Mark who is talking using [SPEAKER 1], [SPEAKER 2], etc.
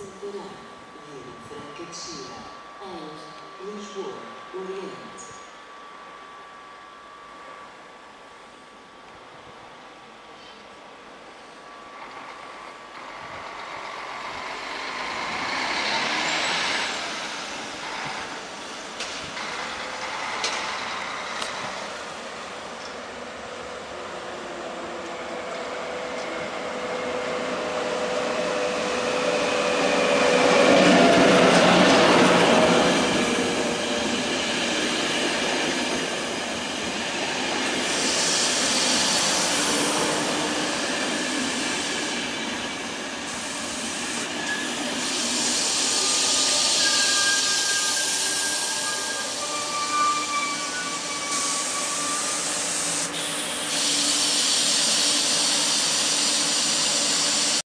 [SPEAKER 1] 進んでない